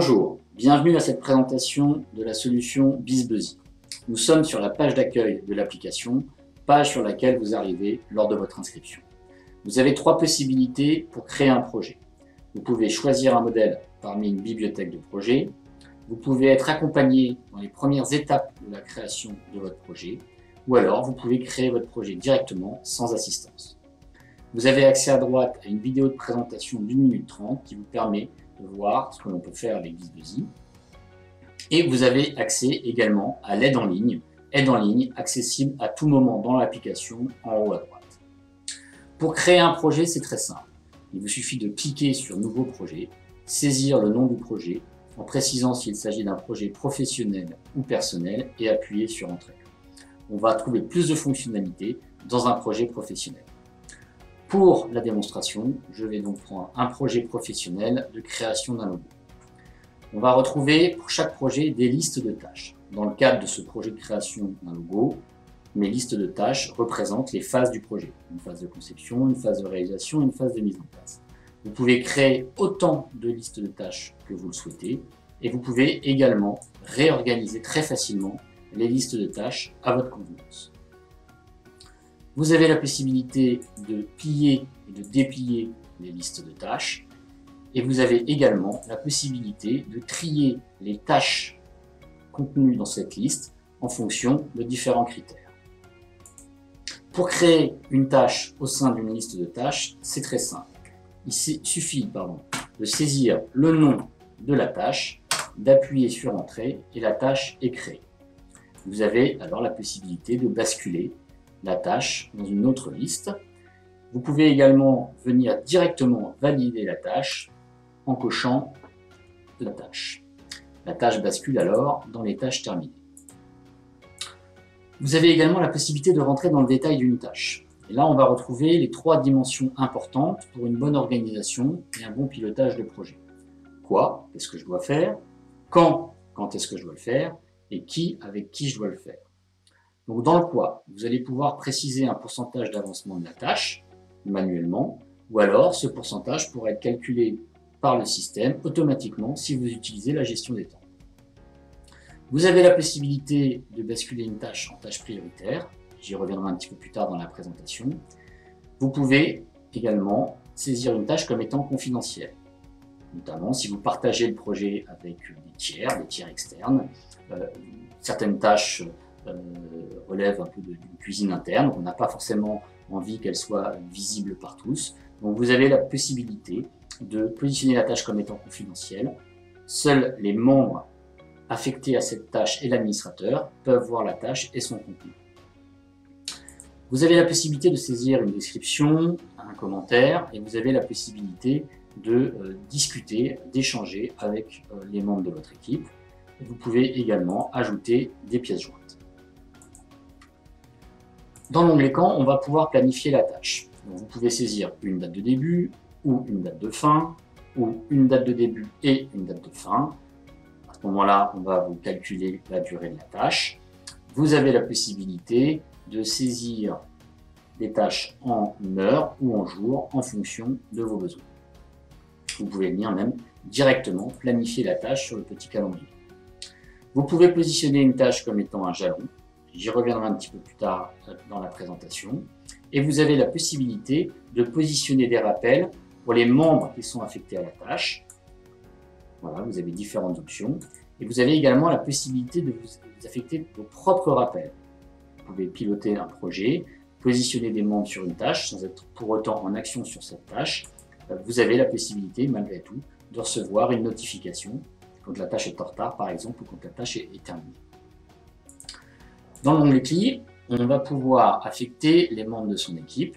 Bonjour, bienvenue à cette présentation de la solution BizBuzzy. Nous sommes sur la page d'accueil de l'application, page sur laquelle vous arrivez lors de votre inscription. Vous avez trois possibilités pour créer un projet. Vous pouvez choisir un modèle parmi une bibliothèque de projets. Vous pouvez être accompagné dans les premières étapes de la création de votre projet. Ou alors, vous pouvez créer votre projet directement sans assistance. Vous avez accès à droite à une vidéo de présentation d'une minute trente qui vous permet de voir ce que l'on peut faire avec BizBuzzy. Et vous avez accès également à l'aide en ligne, aide en ligne accessible à tout moment dans l'application en haut à droite. Pour créer un projet, c'est très simple. Il vous suffit de cliquer sur Nouveau projet, saisir le nom du projet en précisant s'il s'agit d'un projet professionnel ou personnel et appuyer sur Entrée. On va trouver plus de fonctionnalités dans un projet professionnel. Pour la démonstration, je vais donc prendre un projet professionnel de création d'un logo. On va retrouver pour chaque projet des listes de tâches. Dans le cadre de ce projet de création d'un logo, mes listes de tâches représentent les phases du projet. Une phase de conception, une phase de réalisation, une phase de mise en place. Vous pouvez créer autant de listes de tâches que vous le souhaitez et vous pouvez également réorganiser très facilement les listes de tâches à votre convenance. Vous avez la possibilité de plier et de déplier les listes de tâches et vous avez également la possibilité de trier les tâches contenues dans cette liste en fonction de différents critères. Pour créer une tâche au sein d'une liste de tâches, c'est très simple. Il suffit de saisir le nom de la tâche, d'appuyer sur Entrée et la tâche est créée. Vous avez alors la possibilité de basculer la tâche dans une autre liste. Vous pouvez également venir directement valider la tâche en cochant la tâche. La tâche bascule alors dans les tâches terminées. Vous avez également la possibilité de rentrer dans le détail d'une tâche. Et là, on va retrouver les trois dimensions importantes pour une bonne organisation et un bon pilotage de projet. Quoi Qu'est-ce que je dois faire? Quand? Quand est-ce que je dois le faire? Et qui? Avec qui je dois le faire? Donc dans le quoi, vous allez pouvoir préciser un pourcentage d'avancement de la tâche manuellement, ou alors ce pourcentage pourrait être calculé par le système automatiquement si vous utilisez la gestion des temps. Vous avez la possibilité de basculer une tâche en tâche prioritaire. J'y reviendrai un petit peu plus tard dans la présentation. Vous pouvez également saisir une tâche comme étant confidentielle. Notamment si vous partagez le projet avec des tiers, des tiers externes. Euh, certaines tâches euh, relèvent un peu d'une cuisine interne. On n'a pas forcément envie qu'elle soit visible par tous. Donc vous avez la possibilité de positionner la tâche comme étant confidentielle. Seuls les membres affectés à cette tâche et l'administrateur peuvent voir la tâche et son contenu. Vous avez la possibilité de saisir une description, un commentaire, et vous avez la possibilité de euh, discuter, d'échanger avec euh, les membres de votre équipe. vous pouvez également ajouter des pièces jointes. Dans l'onglet Quand, on va pouvoir planifier la tâche. vous pouvez saisir une date de début, ou une date de fin, ou une date de début et une date de fin. À ce moment-là, on va vous calculer la durée de la tâche. Vous avez la possibilité de saisir des tâches en heures ou en jours en fonction de vos besoins. Vous pouvez venir même directement planifier la tâche sur le petit calendrier. Vous pouvez positionner une tâche comme étant un jalon. J'y reviendrai un petit peu plus tard dans la présentation. Et vous avez la possibilité de positionner des rappels pour les membres qui sont affectés à la tâche. Voilà, vous avez différentes options. Et vous avez également la possibilité de vous affecter vos propres rappels. Vous pouvez piloter un projet, positionner des membres sur une tâche sans être pour autant en action sur cette tâche. Euh, vous avez la possibilité, malgré tout, de recevoir une notification quand la tâche est en retard, par exemple, ou quand la tâche est, terminée. Dans l'onglet CLI, on va pouvoir affecter les membres de son équipe.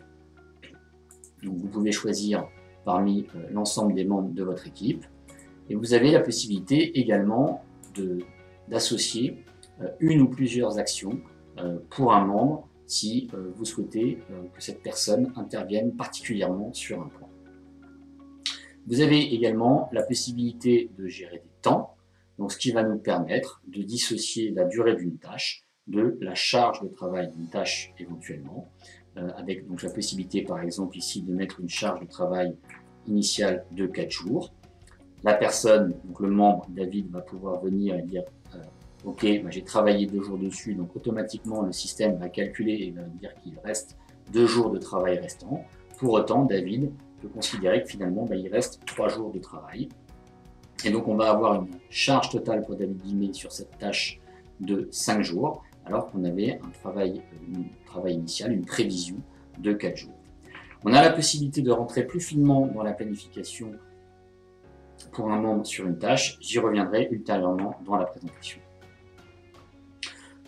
Donc vous pouvez choisir parmi euh, l'ensemble des membres de votre équipe. Et vous avez la possibilité également d'associer euh, une ou plusieurs actions euh, pour un membre si vous souhaitez que cette personne intervienne particulièrement sur un point. Vous avez également la possibilité de gérer des temps, donc ce qui va nous permettre de dissocier la durée d'une tâche de la charge de travail d'une tâche éventuellement, euh, avec donc la possibilité par exemple ici de mettre une charge de travail initiale de 4 jours. la personne, donc le membre David, va pouvoir venir et dire euh, Ok, bah, j'ai travaillé deux jours dessus, donc automatiquement le système va calculer et va dire qu'il reste deux jours de travail restant. Pour autant, David peut considérer que finalement bah, il reste trois jours de travail. Et donc on va avoir une charge totale pour David Guimet sur cette tâche de 5 jours, alors qu'on avait un travail, travail initial, une prévision de 4 jours. On a la possibilité de rentrer plus finement dans la planification pour un membre sur une tâche. J'y reviendrai ultérieurement dans la présentation.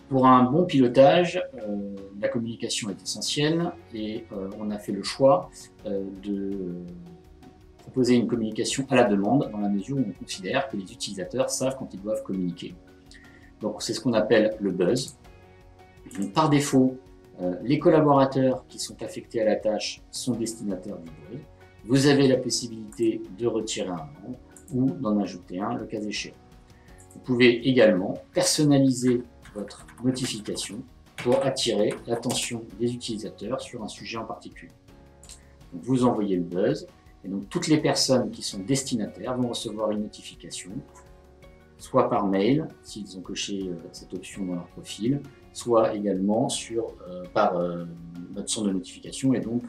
Pour un bon pilotage, euh, la communication est essentielle et euh, on a fait le choix euh, de proposer une communication à la demande dans la mesure où on considère que les utilisateurs savent quand ils doivent communiquer. Donc c'est ce qu'on appelle le buzz. Par défaut, les collaborateurs qui sont affectés à la tâche sont destinataires du buzz. Vous avez la possibilité de retirer un nom ou d'en ajouter un le cas échéant. Vous pouvez également personnaliser votre notification pour attirer l'attention des utilisateurs sur un sujet en particulier. vous envoyez le buzz et donc toutes les personnes qui sont destinataires vont recevoir une notification, soit par mail s'ils ont coché euh, cette option dans leur profil, soit également sur, euh, par euh, notre son de notification et donc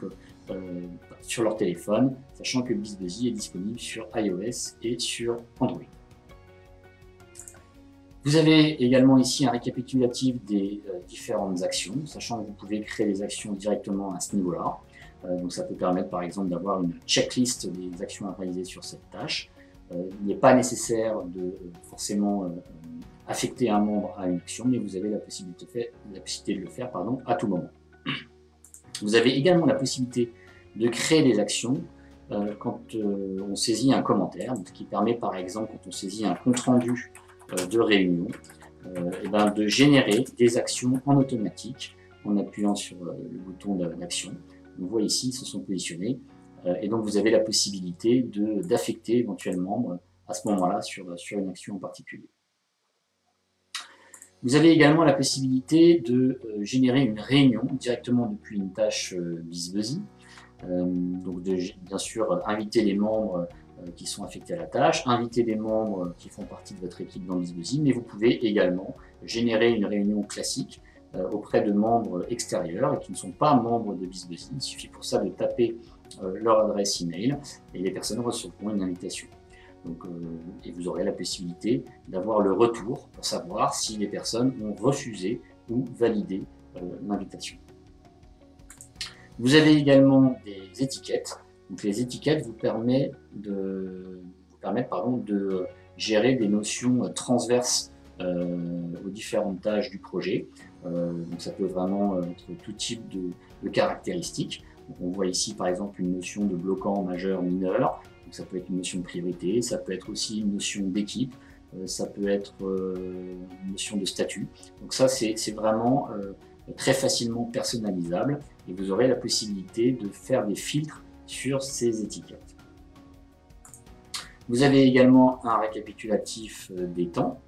sur leur téléphone, sachant que BizBuzzy est disponible sur iOS et sur Android. Vous avez également ici un récapitulatif des différentes actions, sachant que vous pouvez créer des actions directement à ce niveau-là. Donc ça peut permettre par exemple d'avoir une checklist des actions à réaliser sur cette tâche. Euh, il n'est pas nécessaire de forcément affecter un membre à une action, mais vous avez la possibilité de, le faire à tout moment. Vous avez également la possibilité de créer des actions quand on saisit un commentaire, ce qui permet par exemple quand on saisit un compte-rendu euh, de réunion, euh, eh ben de générer des actions en automatique en appuyant sur euh, le bouton d'action. On voit ici, ils se sont positionnés. Et donc, vous avez la possibilité d'affecter éventuellement à ce moment-là sur, sur une action en particulier. Vous avez également la possibilité de générer une réunion directement depuis une tâche BizBuzzy. donc de, bien sûr inviter les membres euh, qui sont affectés à la tâche, inviter des membres qui font partie de votre équipe dans BizBuzzy, mais vous pouvez également générer une réunion classique euh, auprès de membres extérieurs et qui ne sont pas membres de BizBuzzy. Il suffit pour ça de taper euh, leur adresse email et les personnes recevront une invitation. Donc, et vous aurez la possibilité d'avoir le retour pour savoir si les personnes ont refusé ou validé l'invitation. Vous avez également des étiquettes donc les étiquettes vous permettent de, pardon, de gérer des notions transverses euh, aux différentes tâches du projet. Euh, donc ça peut vraiment être tout type de, caractéristiques. On voit ici par exemple une notion de bloquant majeur mineur. Donc ça peut être une notion de priorité, ça peut être aussi une notion d'équipe, euh, ça peut être une notion de statut. Donc ça c'est vraiment très facilement personnalisable et vous aurez la possibilité de faire des filtres sur ces étiquettes. Vous avez également un récapitulatif euh, des temps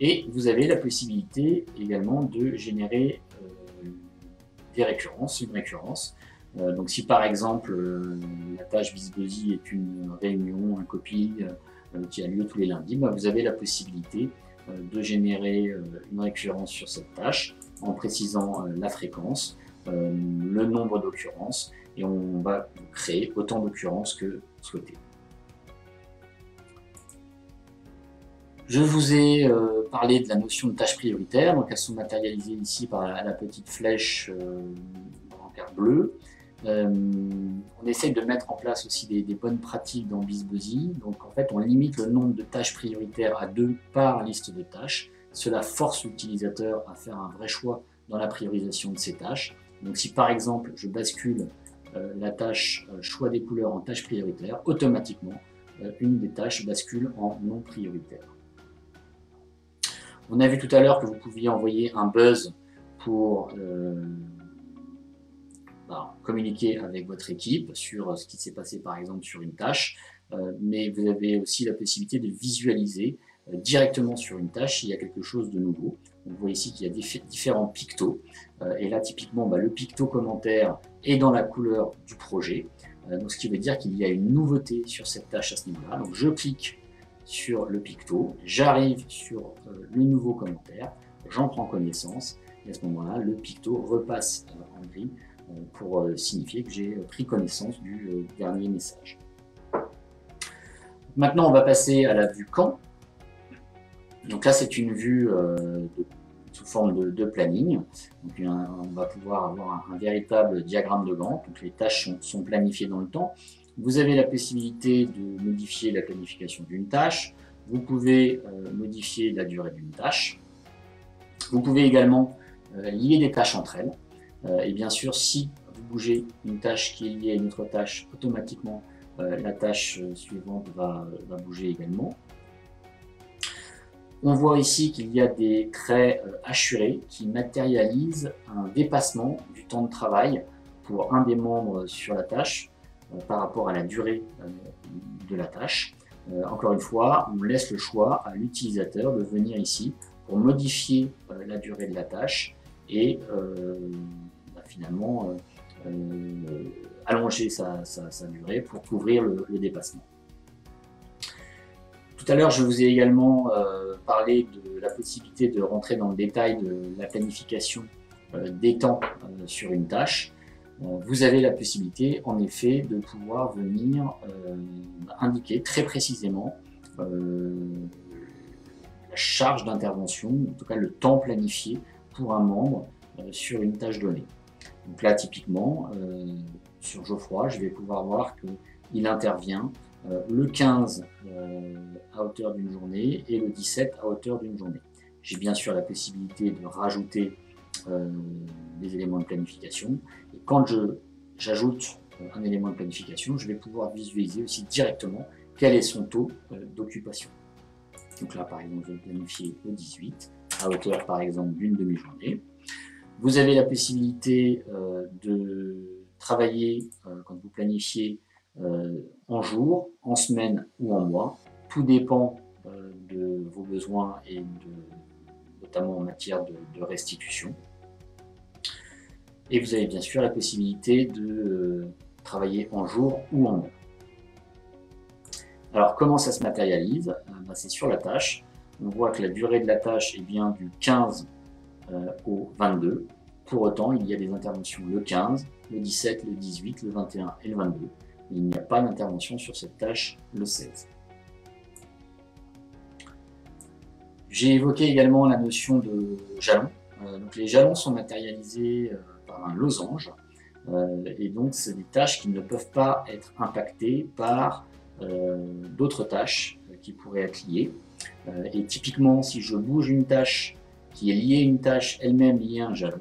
et vous avez la possibilité également de générer euh, des récurrences, une récurrence. Euh, donc si par exemple la tâche BizBuzzy est une réunion, un copie qui a lieu tous les lundis, bah, vous avez la possibilité de générer une récurrence sur cette tâche en précisant la fréquence, le nombre d'occurrences et on va créer autant d'occurrences que souhaité. Je vous ai euh, parlé de la notion de tâches prioritaires, donc elles sont matérialisées ici par la, petite flèche euh, en bleu. Euh, on essaye de mettre en place aussi des, bonnes pratiques dans BizBuzzy. Donc en fait, on limite le nombre de tâches prioritaires à deux par liste de tâches. Cela force l'utilisateur à faire un vrai choix dans la priorisation de ses tâches. Donc si par exemple je bascule euh, la tâche euh, choix des couleurs en tâche prioritaire, automatiquement, une des tâches bascule en non prioritaire. On a vu tout à l'heure que vous pouviez envoyer un buzz pour communiquer avec votre équipe sur ce qui s'est passé par exemple sur une tâche, mais vous avez aussi la possibilité de visualiser directement sur une tâche s'il y a quelque chose de nouveau. On voit ici qu'il y a différents pictos. Euh, et là, typiquement, bah, le picto commentaire est dans la couleur du projet. Euh, donc, ce qui veut dire qu'il y a une nouveauté sur cette tâche à ce niveau-là. Donc, je clique sur le picto, j'arrive sur le nouveau commentaire, j'en prends connaissance, et à ce moment-là, le picto repasse en gris pour signifier que j'ai pris connaissance du dernier message. Maintenant, on va passer à la vue quand. Donc là, c'est une vue sous forme de, planning. Donc, on va pouvoir avoir un, véritable diagramme de Gantt. Donc les tâches sont, planifiées dans le temps. Vous avez la possibilité de modifier la planification d'une tâche. Vous pouvez euh, modifier la durée d'une tâche. Vous pouvez également euh, lier des tâches entre elles. Euh, et bien sûr, si vous bougez une tâche qui est liée à une autre tâche, automatiquement, la tâche suivante va bouger également. On voit ici qu'il y a des traits euh, assurés qui matérialisent un dépassement du temps de travail pour un des membres sur la tâche euh, par rapport à la durée euh, de la tâche. encore une fois, on laisse le choix à l'utilisateur de venir ici pour modifier la durée de la tâche et finalement allonger sa, durée pour couvrir le dépassement. Tout à l'heure, je vous ai également euh, parlé de la possibilité de rentrer dans le détail de la planification euh, des temps euh, sur une tâche. vous avez la possibilité, en effet, de pouvoir venir indiquer très précisément la charge d'intervention, en tout cas le temps planifié pour un membre sur une tâche donnée. Donc là, typiquement, sur Geoffroy, je vais pouvoir voir qu'il intervient euh, le 15 euh, à hauteur d'une journée et le 17 à hauteur d'une journée. J'ai bien sûr la possibilité de rajouter euh, des éléments de planification. Et quand j'ajoute un élément de planification, je vais pouvoir visualiser aussi directement quel est son taux d'occupation. Donc là, par exemple, je vais planifier le 18 à hauteur, par exemple, d'une demi-journée. Vous avez la possibilité de travailler, quand vous planifiez euh, en jour, en semaine ou en mois. Tout dépend euh, de vos besoins et de, notamment en matière de, restitution. Et vous avez bien sûr la possibilité de euh, travailler en jour ou en mois. Alors comment ça se matérialise? Ben, C'est sur la tâche. On voit que la durée de la tâche est bien du 15 au 22. Pour autant, il y a des interventions le 15, le 17, le 18, le 21 et le 22 il n'y a pas d'intervention sur cette tâche le 16. J'ai évoqué également la notion de jalons. Euh, donc les jalons sont matérialisés euh, par un losange euh, et donc c'est des tâches qui ne peuvent pas être impactées par d'autres tâches qui pourraient être liées. et typiquement, si je bouge une tâche qui est liée à une tâche elle-même liée à un jalon,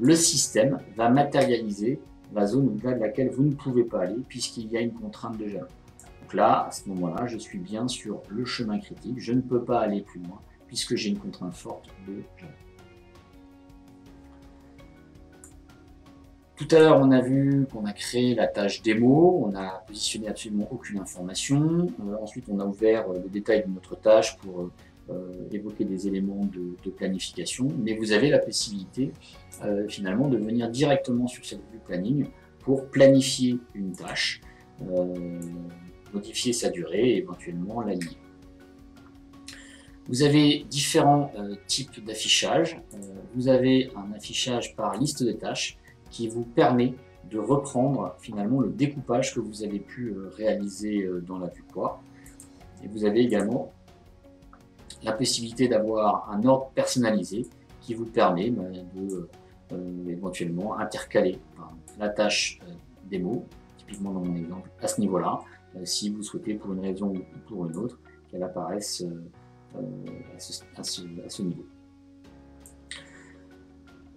le système va matérialiser la zone au-delà de laquelle vous ne pouvez pas aller puisqu'il y a une contrainte de jalon. Donc là, à ce moment-là, je suis bien sur le chemin critique, je ne peux pas aller plus loin puisque j'ai une contrainte forte de jalon. Tout à l'heure, on a vu qu'on a créé la tâche démo, on n'a positionné absolument aucune information. Euh, ensuite, on a ouvert euh, le détail de notre tâche pour euh, évoquer des éléments de, planification. Mais vous avez la possibilité euh, finalement de venir directement sur cette vue planning pour planifier une tâche, euh, modifier sa durée et éventuellement la lier. Vous avez différents euh, types d'affichage. vous avez un affichage par liste de tâches qui vous permet de reprendre finalement le découpage que vous avez pu réaliser dans la vue. Et vous avez également la possibilité d'avoir un ordre personnalisé qui vous permet bah, de euh, éventuellement intercaler la tâche euh, démo, typiquement dans mon exemple, à ce niveau-là, euh, si vous souhaitez pour une raison ou pour une autre qu'elle apparaisse à ce, niveau.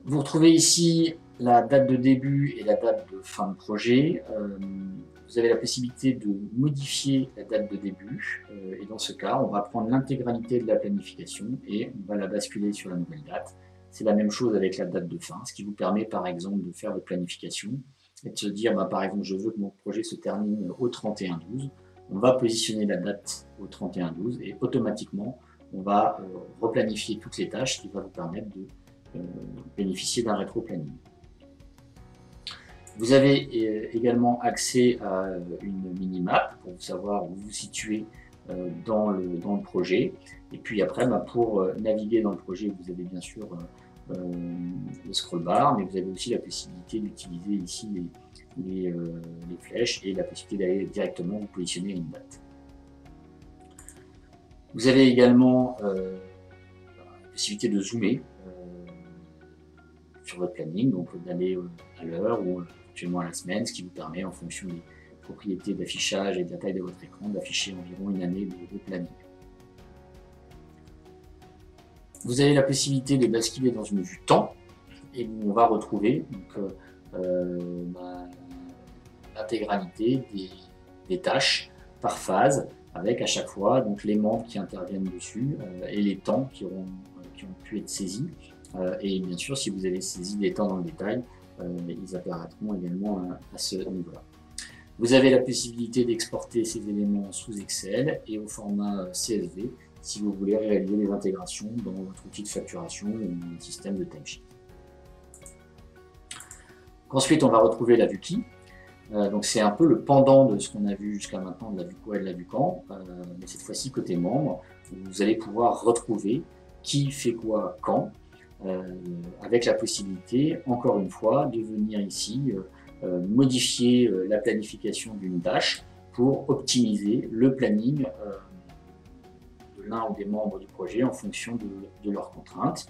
Vous retrouvez ici la date de début et la date de fin de projet. Vous avez la possibilité de modifier la date de début. et dans ce cas, on va prendre l'intégralité de la planification et on va la basculer sur la nouvelle date. C'est la même chose avec la date de fin, ce qui vous permet par exemple de faire votre planification et de se dire, bah, par exemple, je veux que mon projet se termine au 31-12. On va positionner la date au 31-12 et automatiquement, on va euh, replanifier toutes les tâches, qui va vous permettre de euh, bénéficier d'un rétro-planning. Vous avez euh, également accès à une mini-map pour savoir où vous situez dans, le, dans le projet. Et puis après, bah, pour naviguer dans le projet, vous avez bien sûr le scroll bar, mais vous avez aussi la possibilité d'utiliser ici les, les, flèches et la possibilité d'aller directement vous positionner une date. Vous avez également la possibilité de zoomer sur votre planning, donc d'aller à l'heure ou actuellement à la semaine, ce qui vous permet, en fonction des propriétés d'affichage et de la taille de votre écran, d'afficher environ une année de, planning. Vous avez la possibilité de basculer dans une vue temps, et on va retrouver euh, euh, l'intégralité des, tâches par phase, avec à chaque fois donc, les membres qui interviennent dessus euh, et les temps qui ont pu être saisis. et bien sûr, si vous avez saisi des temps dans le détail, ils apparaîtront également à ce niveau-là. Vous avez la possibilité d'exporter ces éléments sous Excel et au format CSV si vous voulez réaliser les intégrations dans votre outil de facturation ou système de timesheet. Ensuite, on va retrouver la vue qui. Euh, c'est un peu le pendant de ce qu'on a vu jusqu'à maintenant de la vue quoi et de la vue quand, euh, mais cette fois-ci côté membre, vous allez pouvoir retrouver qui fait quoi quand, euh, avec la possibilité, encore une fois, de venir ici euh, modifier euh, la planification d'une tâche pour optimiser le planning euh, de l'un ou des membres du projet en fonction de, leurs contraintes.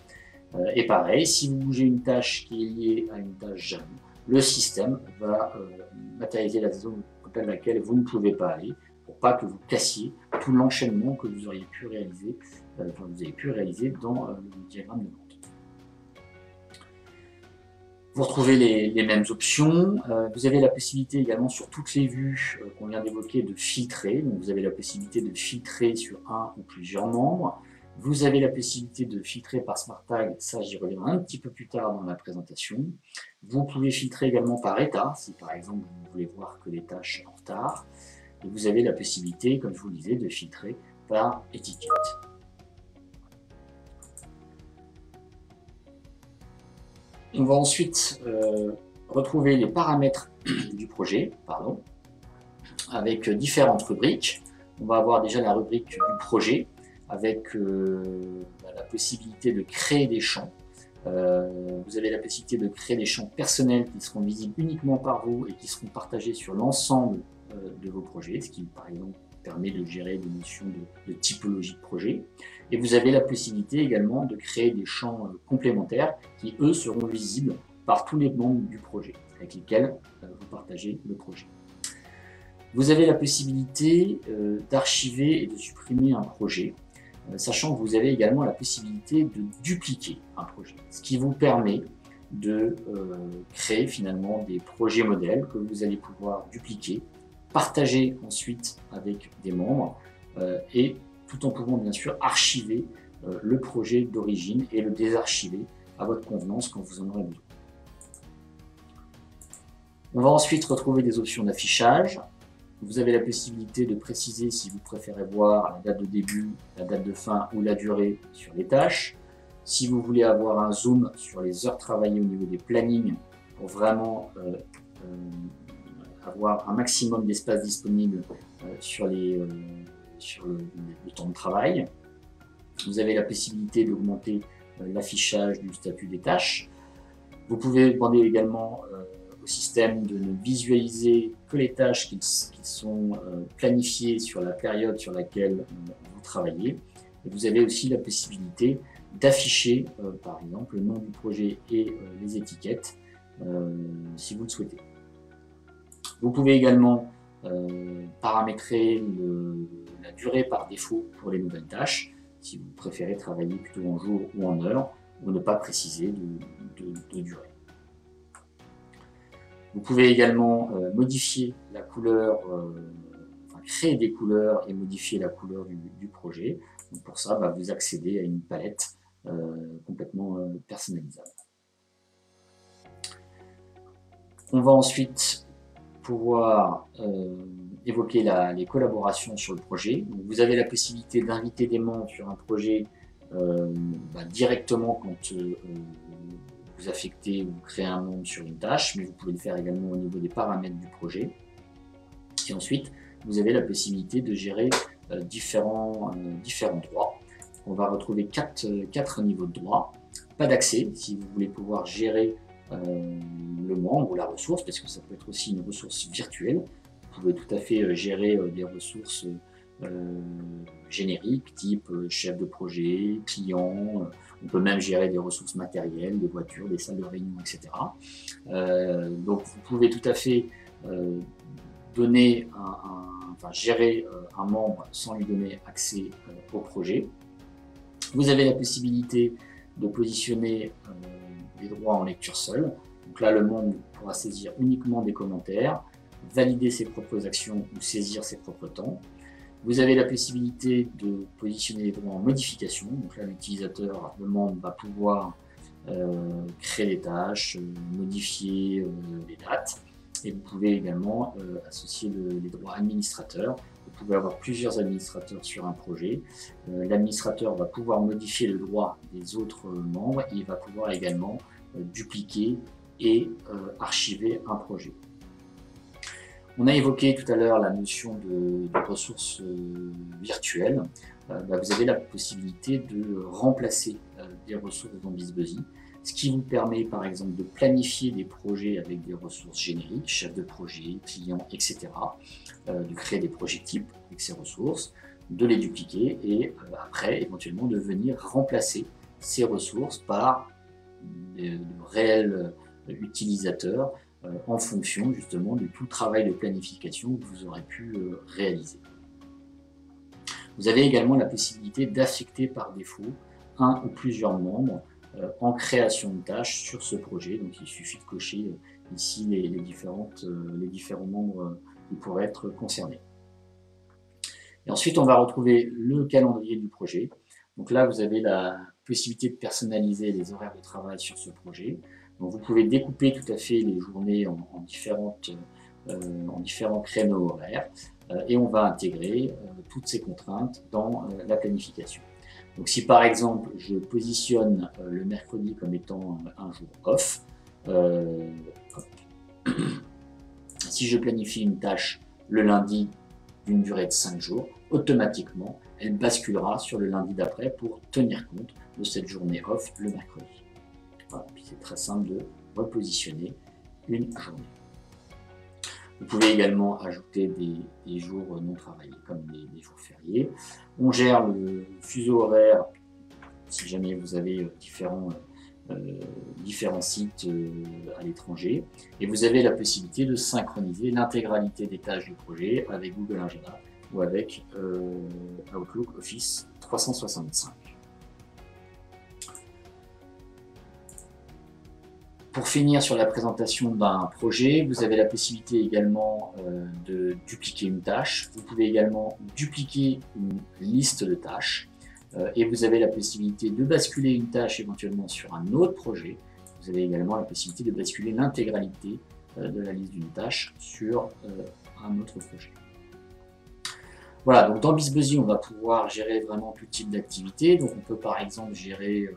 et pareil, si vous bougez une tâche qui est liée à une tâche jamais, le système va matérialiser la zone dans laquelle vous ne pouvez pas aller pour pas que vous cassiez tout l'enchaînement que vous auriez pu réaliser, vous avez pu réaliser dans le diagramme de vous retrouvez les, mêmes options. Euh, vous avez la possibilité également sur toutes les vues euh, qu'on vient d'évoquer de filtrer. Donc vous avez la possibilité de filtrer sur un ou plusieurs membres. Vous avez la possibilité de filtrer par Smart Tag, ça j'y reviendrai un petit peu plus tard dans la présentation. Vous pouvez filtrer également par état, si par exemple vous voulez voir que les tâches en retard. Et vous avez la possibilité, comme je vous le disais, de filtrer par étiquette. On va ensuite euh, retrouver les paramètres du projet, pardon, avec différentes rubriques. On va avoir déjà la rubrique du projet, avec euh, bah, la possibilité de créer des champs. Euh, vous avez la possibilité de créer des champs personnels qui seront visibles uniquement par vous et qui seront partagés sur l'ensemble de vos projets, ce qui par exemple permet de gérer des notions de, typologie de projet. Et vous avez la possibilité également de créer des champs euh, complémentaires qui, eux, seront visibles par tous les membres du projet avec lesquels euh, vous partagez le projet. Vous avez la possibilité euh, d'archiver et de supprimer un projet, sachant que vous avez également la possibilité de dupliquer un projet, ce qui vous permet de créer finalement des projets modèles que vous allez pouvoir dupliquer partager ensuite avec des membres euh, et tout en pouvant bien sûr archiver euh, le projet d'origine et le désarchiver à votre convenance quand vous en aurez besoin. On va ensuite retrouver des options d'affichage. Vous avez la possibilité de préciser si vous préférez voir la date de début, la date de fin ou la durée sur les tâches. Si vous voulez avoir un zoom sur les heures travaillées au niveau des plannings pour vraiment euh, avoir un maximum d'espace disponible euh, sur, les, euh, sur le, temps de travail. Vous avez la possibilité d'augmenter euh, l'affichage du statut des tâches. Vous pouvez demander également au système de ne visualiser que les tâches qui, sont planifiées sur la période sur laquelle vous travaillez. Et vous avez aussi la possibilité d'afficher, par exemple, le nom du projet et les étiquettes, si vous le souhaitez. Vous pouvez également euh, paramétrer la durée par défaut pour les nouvelles tâches, si vous préférez travailler plutôt en jour ou en heure, ou ne pas préciser de, durée. Vous pouvez également euh, modifier la couleur, euh, enfin, créer des couleurs et modifier la couleur du, projet. pour ça, bah, vous accédez à une palette complètement personnalisable. On va ensuite pouvoir euh, évoquer les collaborations sur le projet. vous avez la possibilité d'inviter des membres sur un projet euh, bah, directement quand euh, vous affectez ou créez un membre sur une tâche, mais vous pouvez le faire également au niveau des paramètres du projet. Et ensuite, vous avez la possibilité de gérer différents, différents droits. On va retrouver quatre, quatre niveaux de droits. Pas d'accès, si vous voulez pouvoir gérer le membre ou la ressource, parce que ça peut être aussi une ressource virtuelle. Vous pouvez tout à fait gérer des ressources euh, génériques, type euh, chef de projet, client, euh, on peut même gérer des ressources matérielles, des voitures, des salles de réunion, etc. donc vous pouvez tout à fait donner un, enfin, gérer un membre sans lui donner accès au projet. Vous avez la possibilité de positionner les droits en lecture seule. Donc là, le membre pourra saisir uniquement des commentaires, valider ses propres actions ou saisir ses propres temps. Vous avez la possibilité de positionner les droits en modification. Donc là, l'utilisateur, le membre, va pouvoir euh, créer des tâches, euh, modifier euh, les dates. Et vous pouvez également associer les droits administrateurs. Vous pouvez avoir plusieurs administrateurs sur un projet. L'administrateur va pouvoir modifier le droit des autres membres et il va pouvoir également dupliquer et archiver un projet. On a évoqué tout à l'heure la notion de, ressources euh, virtuelles. Euh, bah, vous avez la possibilité de remplacer euh, des ressources dans BizBuzzy, ce qui vous permet par exemple de planifier des projets avec des ressources génériques, chef de projet, client, etc., de créer des projets types avec ces ressources, de les dupliquer et après éventuellement de venir remplacer ces ressources par de réels utilisateurs euh, en fonction justement de tout travail de planification que vous aurez pu euh, réaliser. Vous avez également la possibilité d'affecter par défaut un ou plusieurs membres euh, en création de tâches sur ce projet. Donc il suffit de cocher ici les, différentes, les différents membres qui pourraient être concernés. Et ensuite, on va retrouver le calendrier du projet. Donc là, vous avez la possibilité de personnaliser les horaires de travail sur ce projet vous pouvez découper tout à fait les journées en, différentes, euh, en différents créneaux horaires euh, et on va intégrer euh, toutes ces contraintes dans la planification. Donc si par exemple je positionne le mercredi comme étant un jour off, si je planifie une tâche le lundi d'une durée de 5 jours, automatiquement elle basculera sur le lundi d'après pour tenir compte de cette journée off le mercredi. C'est très simple de repositionner une journée. Vous pouvez également ajouter des, jours non travaillés comme des, jours fériés. On gère le fuseau horaire si jamais vous avez euh, différents, euh, différents sites euh, à l'étranger. Et vous avez la possibilité de synchroniser l'intégralité des tâches du projet avec Google Agenda ou avec Outlook Office 365. Pour finir sur la présentation d'un projet, vous avez la possibilité également euh, de dupliquer une tâche. Vous pouvez également dupliquer une liste de tâches. Euh, et vous avez la possibilité de basculer une tâche éventuellement sur un autre projet. Vous avez également la possibilité de basculer l'intégralité euh, de la liste d'une tâche sur un autre projet. Voilà, donc dans BizBuzzy, on va pouvoir gérer vraiment tout type d'activité. Donc on peut par exemple gérer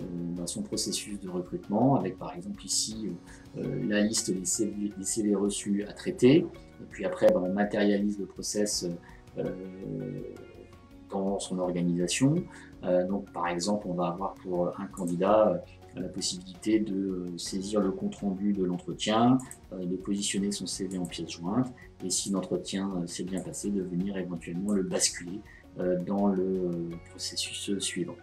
dans son processus de recrutement, avec par exemple ici euh, euh, la liste des CV, reçus à traiter. Et puis après, ben, on matérialise le process dans son organisation. donc par exemple, on va avoir pour un candidat la possibilité de saisir le compte-rendu de l'entretien, de positionner son CV en pièce jointe, et si l'entretien s'est bien passé, de venir éventuellement le basculer dans le processus suivant.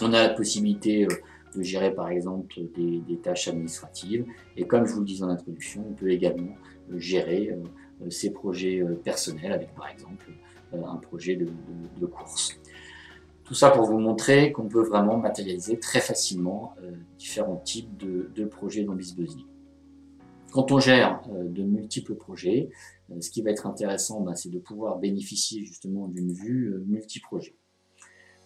On a la possibilité euh, de gérer par exemple des, tâches administratives et comme je vous le disais en introduction, on peut également euh, gérer euh, ses projets personnels avec par exemple un projet de, course. Tout ça pour vous montrer qu'on peut vraiment matérialiser très facilement différents types de, projets dans BizBuzzy. Quand on gère de multiples projets, ce qui va être intéressant, bah, c'est de pouvoir bénéficier justement d'une vue multi-projet.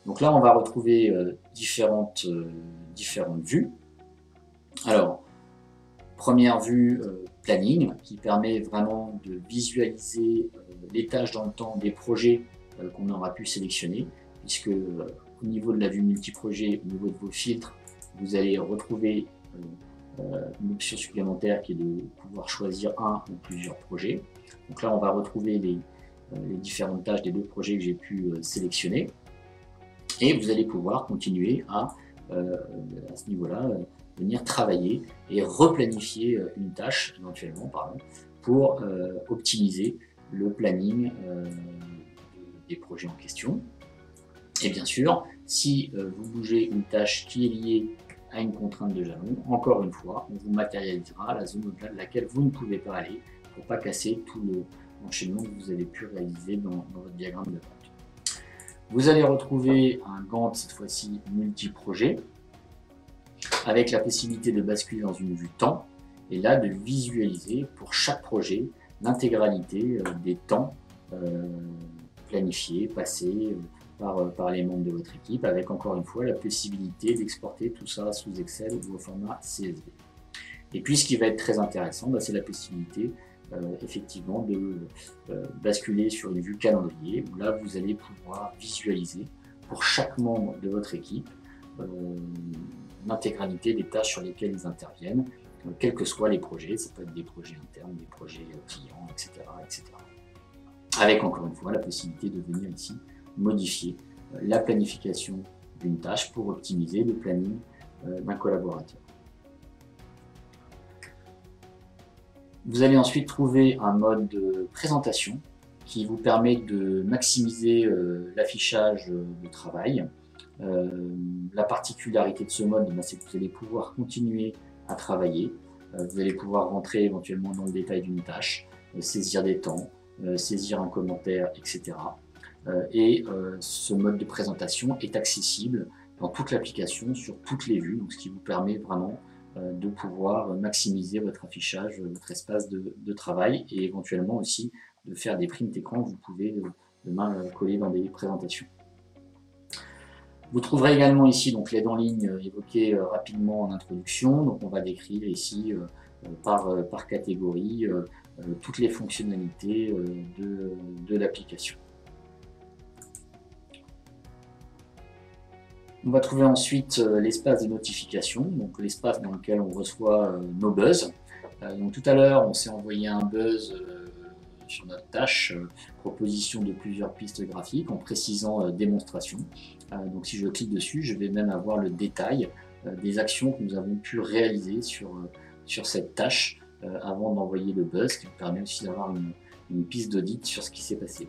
Donc là, on va retrouver euh, différentes, euh, différentes vues. Alors, première vue euh, planning, qui permet vraiment de visualiser les tâches dans le temps des projets qu'on aura pu sélectionner, puisque au niveau de la vue multiprojet, au niveau de vos filtres, vous allez retrouver une option supplémentaire qui est de pouvoir choisir un ou plusieurs projets. Donc là, on va retrouver les, les différentes tâches des deux projets que j'ai pu sélectionner. Et vous allez pouvoir continuer à, à ce niveau-là, venir travailler et replanifier une tâche éventuellement pour optimiser le planning des projets en question. Et bien sûr, si vous bougez une tâche qui est liée à une contrainte de jalon, encore une fois, on vous matérialisera la zone au-delà de laquelle vous ne pouvez pas aller pour pas casser tout l'enchaînement que vous avez pu réaliser dans, votre diagramme de vente. Vous allez retrouver un Gantt, cette fois-ci multi-projet, avec la possibilité de basculer dans une vue temps, et là de visualiser pour chaque projet l'intégralité euh, des temps euh, planifiés, passés, euh, euh, par, les membres de votre équipe, avec encore une fois la possibilité d'exporter tout ça sous Excel ou au format CSV. Et puis ce qui va être très intéressant, bah, c'est la possibilité effectivement de euh, basculer sur une vue calendrier, où là vous allez pouvoir visualiser pour chaque membre de votre équipe l'intégralité des tâches sur lesquelles ils interviennent, quels que soient les projets, ça peut être des projets internes, des projets clients, etc., etc. Avec encore une fois la possibilité de venir ici modifier euh, la planification d'une tâche pour optimiser le planning euh, d'un collaborateur. Vous allez ensuite trouver un mode de présentation qui vous permet de maximiser euh, l'affichage de travail. la particularité de ce mode, bah, c'est que vous allez pouvoir continuer à travailler. vous allez pouvoir rentrer éventuellement dans le détail d'une tâche, saisir des temps, saisir un commentaire, etc. Euh, et euh, ce mode de présentation est accessible dans toute l'application, sur toutes les vues, donc ce qui vous permet vraiment euh, de pouvoir maximiser votre affichage, votre espace de, travail et éventuellement aussi de faire des primes d'écran que vous pouvez demain coller dans des présentations. Vous trouverez également ici donc l'aide en ligne évoquée rapidement en introduction. Donc on va décrire ici par catégorie toutes les fonctionnalités de l'application. On va trouver ensuite euh, l'espace de notification, donc l'espace dans lequel on reçoit euh, nos buzz. Euh, donc tout à l'heure, on s'est envoyé un buzz sur notre tâche, proposition de plusieurs pistes graphiques en précisant démonstration. donc si je clique dessus, je vais même avoir le détail des actions que nous avons pu réaliser sur, sur cette tâche avant d'envoyer le buzz, qui vous permet aussi d'avoir une, une piste d'audit sur ce qui s'est passé.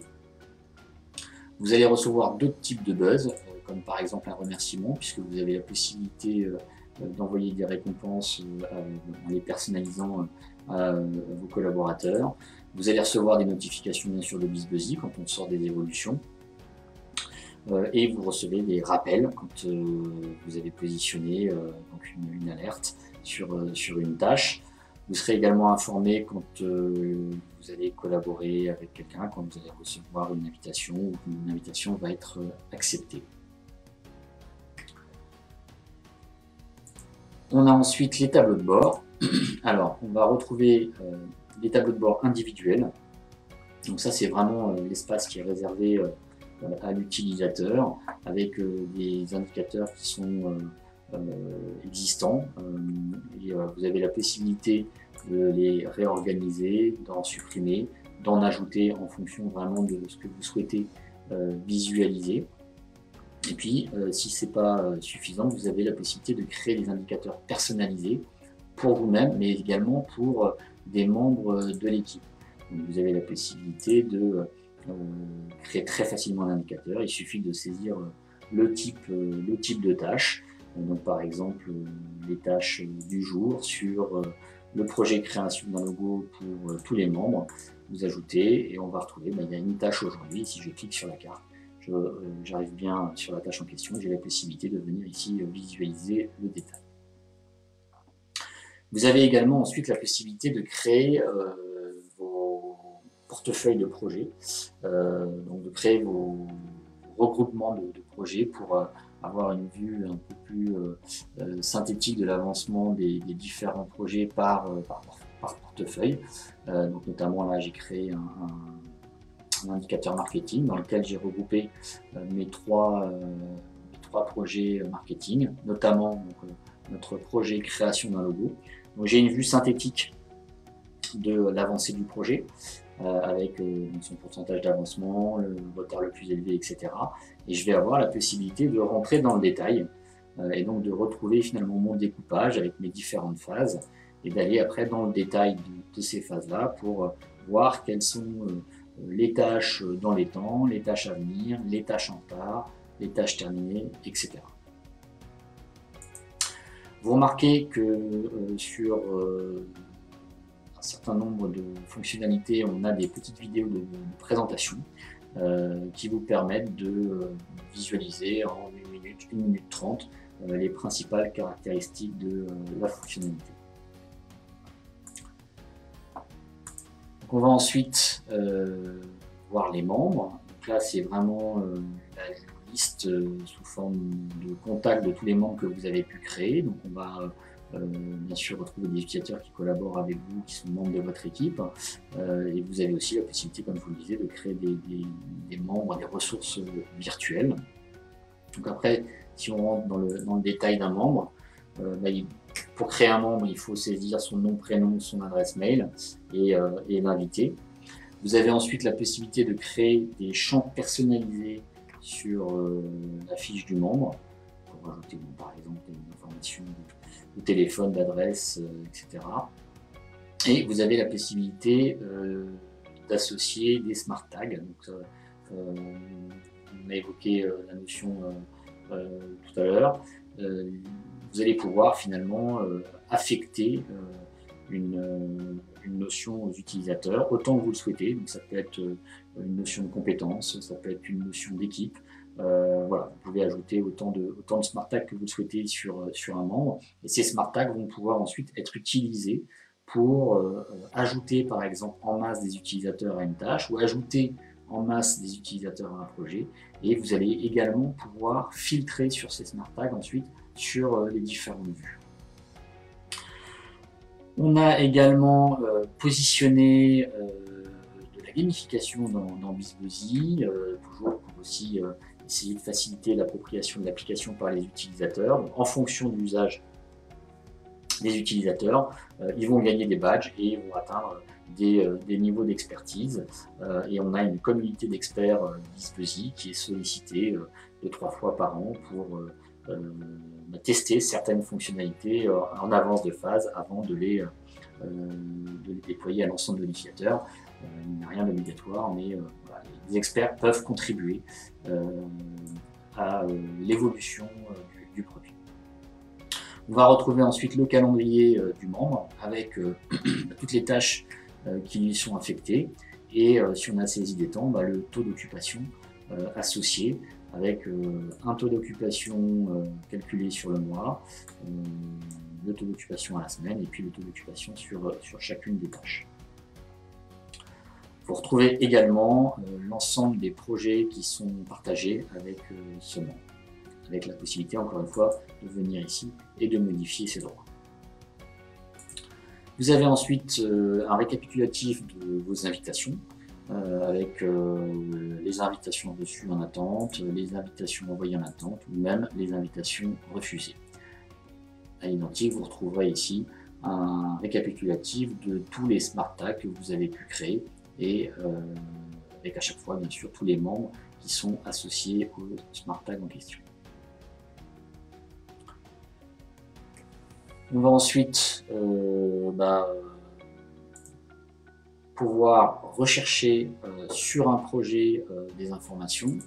Vous allez recevoir d'autres types de buzz, comme par exemple un remerciement, puisque vous avez la possibilité euh, d'envoyer des récompenses euh, en les personnalisant euh, à vos collaborateurs. Vous allez recevoir des notifications bien sûr de BizBuzzy quand on sort des évolutions. et vous recevez des rappels quand vous avez positionné une, alerte sur, sur une tâche. Vous serez également informé quand vous allez collaborer avec quelqu'un, quand vous allez recevoir une invitation ou qu'une invitation va être acceptée. On a ensuite les tableaux de bord. Alors, on va retrouver euh, les tableaux de bord individuels. Donc ça, c'est vraiment euh, l'espace qui est réservé euh, à l'utilisateur avec des indicateurs qui sont existants. Vous avez la possibilité de les réorganiser, d'en supprimer, d'en ajouter en fonction vraiment de ce que vous souhaitez visualiser. Et puis, euh, si ce n'est pas euh, suffisant, vous avez la possibilité de créer des indicateurs personnalisés pour vous-même, mais également pour euh, des membres de l'équipe. Vous avez la possibilité de créer très facilement un indicateur. Il suffit de saisir le type, le type de tâche. Donc, par exemple, les tâches du jour sur le projet création d'un logo pour tous les membres. Vous ajoutez et on va retrouver, bah, il y a une tâche aujourd'hui. Si je clique sur la carte, j'arrive bien sur la tâche en question, j'ai la possibilité de venir ici visualiser le détail. Vous avez également ensuite la possibilité de créer euh, vos portefeuilles de projets, euh, donc de créer vos regroupements de, projets pour avoir une vue un peu plus synthétique de l'avancement des, différents projets par, portefeuille. donc notamment là j'ai créé un indicateur marketing dans lequel j'ai regroupé euh, mes trois, euh, trois projets marketing, notamment euh, notre projet création d'un logo. Donc j'ai une vue synthétique de l'avancée du projet, avec son pourcentage d'avancement, le retard le plus élevé, etc. Et je vais avoir la possibilité de rentrer dans le détail et donc de retrouver finalement mon découpage avec mes différentes phases et d'aller après dans le détail de, ces phases-là pour voir quelles sont les tâches dans les temps, les tâches à venir, les tâches en part, les tâches terminées, etc. Vous remarquez que euh, sur un certain nombre de fonctionnalités, on a des petites vidéos de, présentation qui vous permettent de visualiser en 1 minute, 1 minute 30 les principales caractéristiques de la fonctionnalité. On va ensuite euh, voir les membres. Donc là, c'est vraiment euh, la liste euh, sous forme de contact de tous les membres que vous avez pu créer. Donc on va bien sûr retrouver des utilisateurs qui collaborent avec vous, qui sont membres de votre équipe. et vous avez aussi la possibilité, comme je vous le disais, de créer des, membres, des ressources virtuelles. Donc après, si on rentre dans le, détail d'un membre, bah, pour créer un membre, il faut saisir son nom, prénom, son adresse mail et, euh, l'inviter. Vous avez ensuite la possibilité de créer des champs personnalisés sur euh, la fiche du membre, pour ajouter par exemple des informations de, téléphone, d'adresse, euh, etc. Et vous avez la possibilité d'associer des smart tags. On a évoqué la notion tout à l'heure vous allez pouvoir finalement euh, affecter euh, une, euh, une, notion aux utilisateurs autant que vous le souhaitez. Donc ça peut être une notion de compétence, ça peut être une notion d'équipe. voilà, vous pouvez ajouter autant de, smart tags que vous le souhaitez sur, sur un membre. Et ces smart tags vont pouvoir ensuite être utilisés pour ajouter par exemple en masse des utilisateurs à une tâche ou ajouter en masse des utilisateurs à un projet. Et vous allez également pouvoir filtrer sur ces smart tags ensuite sur euh, les différentes vues. On a également euh, positionné euh, de la gamification dans, dans toujours pour aussi essayer de faciliter l'appropriation de l'application par les utilisateurs. en fonction de l'usage des utilisateurs, ils vont gagner des badges et vont atteindre des, niveaux d'expertise. et on a une communauté d'experts qui est sollicitée deux, trois fois par an pour tester certaines fonctionnalités euh, en avance de phase avant de les, euh, déployer à l'ensemble de l'utilisateur. Euh, il n'y a rien d'obligatoire, mais les experts peuvent contribuer à l'évolution du, produit. On va retrouver ensuite le calendrier du membre avec toutes les tâches qui lui sont affectées et si on a saisi des temps, bah, le taux d'occupation associé avec euh, un taux d'occupation euh, calculé sur le mois, euh, le taux d'occupation à la semaine et puis le taux d'occupation sur, sur chacune des tâches. Vous retrouvez également l'ensemble des projets qui sont partagés avec ce membre, avec la possibilité, encore une fois, de venir ici et de modifier ses droits. Vous avez ensuite un récapitulatif de vos invitations, euh, avec euh, les invitations reçues en attente, les invitations envoyées en attente ou même les invitations refusées. À l'identique, vous retrouverez ici un récapitulatif de tous les smart tags que vous avez pu créer et euh, avec à chaque fois bien sûr tous les membres qui sont associés au smart tag en question. On va ensuite bah, pouvoir rechercher euh, sur un projet euh, des informations.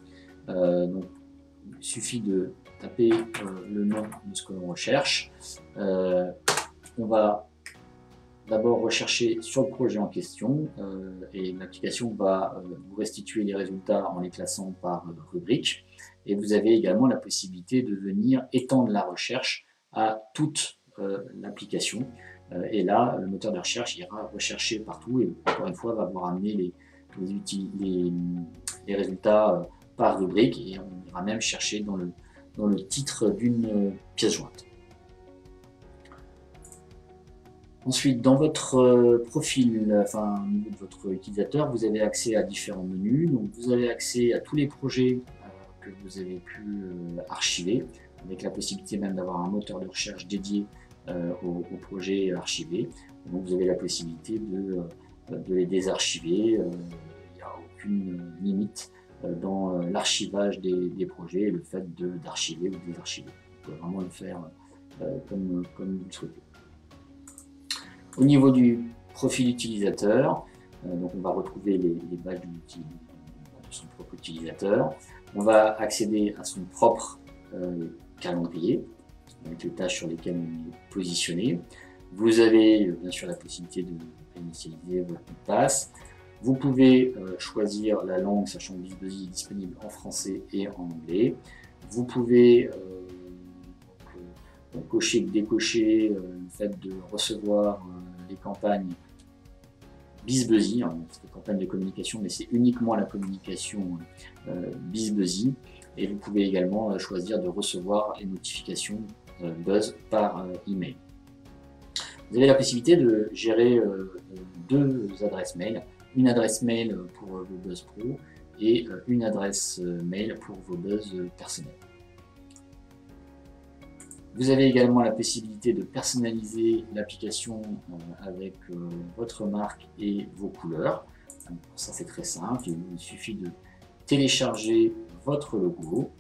Euh, il suffit de taper le nom de ce que l'on recherche. on va d'abord rechercher sur le projet en question et l'application va vous restituer les résultats en les classant par rubrique. Et vous avez également la possibilité de venir étendre la recherche à toute l'application. Euh, et là, le moteur de recherche ira rechercher partout et encore une fois va vous ramener les, résultats euh, par rubrique et on ira même chercher dans le, dans le titre d'une euh, pièce jointe. Ensuite, dans votre profil, enfin de votre utilisateur, vous avez accès à différents menus. Donc, vous avez accès à tous les projets que vous avez pu archiver, avec la possibilité même d'avoir un moteur de recherche dédié aux, projets archivés. Donc vous avez la possibilité de, de les désarchiver. Il n'y a aucune limite dans l'archivage des, projets et le fait d'archiver ou de désarchiver. Vous pouvez vraiment le faire comme, vous le souhaitez. Au niveau du profil utilisateur, donc on va retrouver les, les badges de son propre utilisateur. On va accéder à son propre euh, calendrier, avec les tâches sur lesquelles on est positionné. Vous avez euh, bien sûr la possibilité de initialiser votre passe. Vous pouvez euh, choisir la langue, sachant que BizBuzzy est disponible en français et en anglais. Vous pouvez cocher ou décocher le fait de recevoir les campagnes BizBuzzy, c'est une campagne de communication, mais c'est uniquement la communication euh, BizBuzzy. Et vous pouvez également euh, choisir de recevoir les notifications euh, Buzz par euh, email. Vous avez la possibilité de gérer deux adresses mail, une adresse mail pour vos Buzz Pro et une adresse mail pour vos Buzz personnels. Vous avez également la possibilité de personnaliser l'application euh, avec euh, votre marque et vos couleurs. ça c'est très simple, il suffit de télécharger votre logo.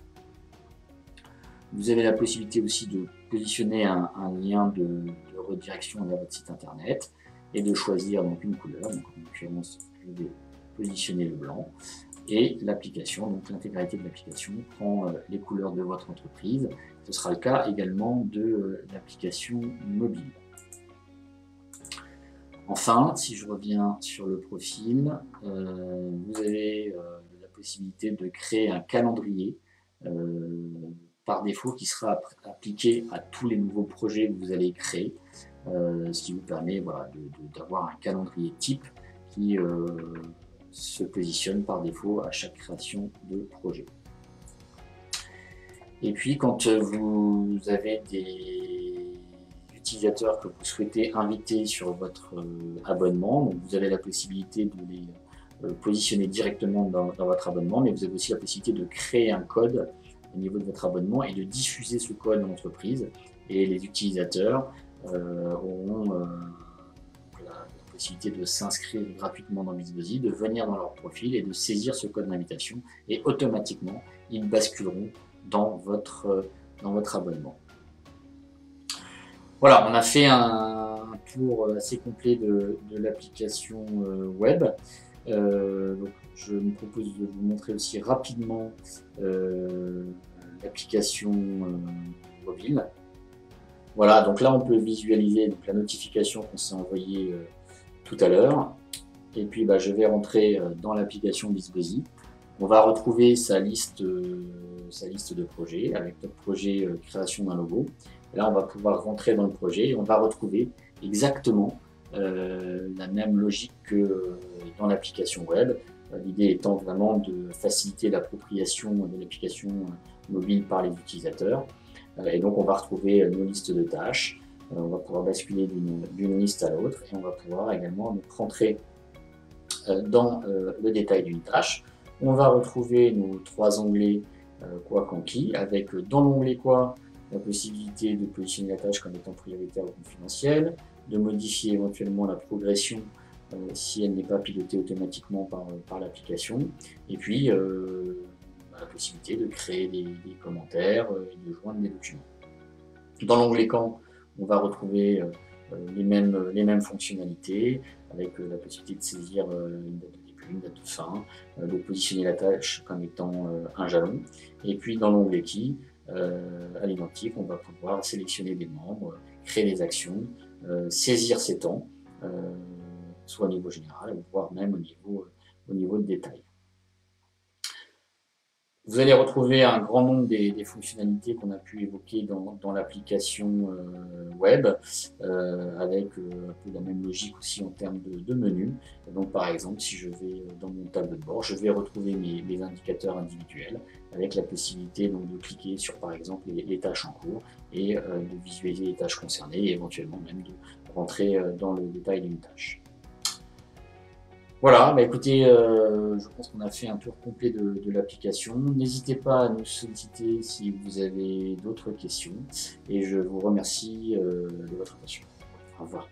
Vous avez la possibilité aussi de positionner un, lien de, redirection vers votre site internet et de choisir donc une couleur. Donc, en l'occurrence, je vais positionner le blanc et l'application, donc l'intégralité de l'application, prend euh, les couleurs de votre entreprise. Ce sera le cas également de euh, l'application mobile. Enfin, si je reviens sur le profil, euh, vous avez la possibilité de créer un calendrier par défaut qui sera appliqué à tous les nouveaux projets que vous allez créer, ce qui vous permet d'avoir un calendrier type qui se positionne par défaut à chaque création de projet. Et puis quand vous avez des utilisateurs que vous souhaitez inviter sur votre euh, abonnement, vous avez la possibilité de les euh, positionner directement dans, votre abonnement, mais vous avez aussi la possibilité de créer un code au niveau de votre abonnement et de diffuser ce code dans l'entreprise. Et les utilisateurs euh, auront possibilité de s'inscrire gratuitement dans BizBuzzy, de venir dans leur profil et de saisir ce code d'invitation et automatiquement ils basculeront dans votre, dans votre abonnement. Voilà, on a fait un, tour assez complet de, l'application euh, web. Euh, je me propose de vous montrer aussi rapidement euh, l'application mobile. Voilà, donc là on peut visualiser donc, la notification qu'on s'est envoyée tout à l'heure. Et puis bah, je vais rentrer euh, dans l'application BizBuzzy. On va retrouver sa liste, euh, sa liste de projets avec notre projet euh, création d'un logo. là, on va pouvoir rentrer dans le projet et on va retrouver exactement la même logique que dans l'application web. L'idée étant vraiment de faciliter l'appropriation de l'application mobile par les utilisateurs. et donc, on va retrouver nos listes de tâches. Euh, on va pouvoir basculer d'une liste à l'autre et on va pouvoir également rentrer euh, dans euh, le détail d'une tâche. On va retrouver nos trois onglets quoi conquis avec dans l'onglet quoi la possibilité de positionner la tâche comme étant prioritaire ou confidentielle, de modifier éventuellement la progression si elle n'est pas pilotée automatiquement par, par l'application, et puis la possibilité de créer des, commentaires et de joindre des documents. Dans l'onglet quand, on va retrouver euh, euh, les, mêmes, fonctionnalités avec euh, la possibilité de saisir une date de début, une date de fin, de positionner la tâche comme étant un jalon. Et puis dans l'onglet qui, à l'identique, on va pouvoir sélectionner des membres, créer des actions, saisir ces temps, soit au niveau général, voire même au niveau, au niveau de détail. Vous allez retrouver un grand nombre des, fonctionnalités qu'on a pu évoquer dans, l'application euh, web, euh, avec euh, un peu la même logique aussi en termes de, menu. donc par exemple, si je vais dans mon tableau de bord, je vais retrouver mes, indicateurs individuels, avec la possibilité donc, de cliquer sur par exemple les, tâches en cours et de visualiser les tâches concernées et éventuellement même de rentrer dans le détail d'une tâche. Voilà, bah écoutez, euh, je pense qu'on a fait un tour complet de, de l'application. N'hésitez pas à nous solliciter si vous avez d'autres questions et je vous remercie euh, de votre attention. Au revoir.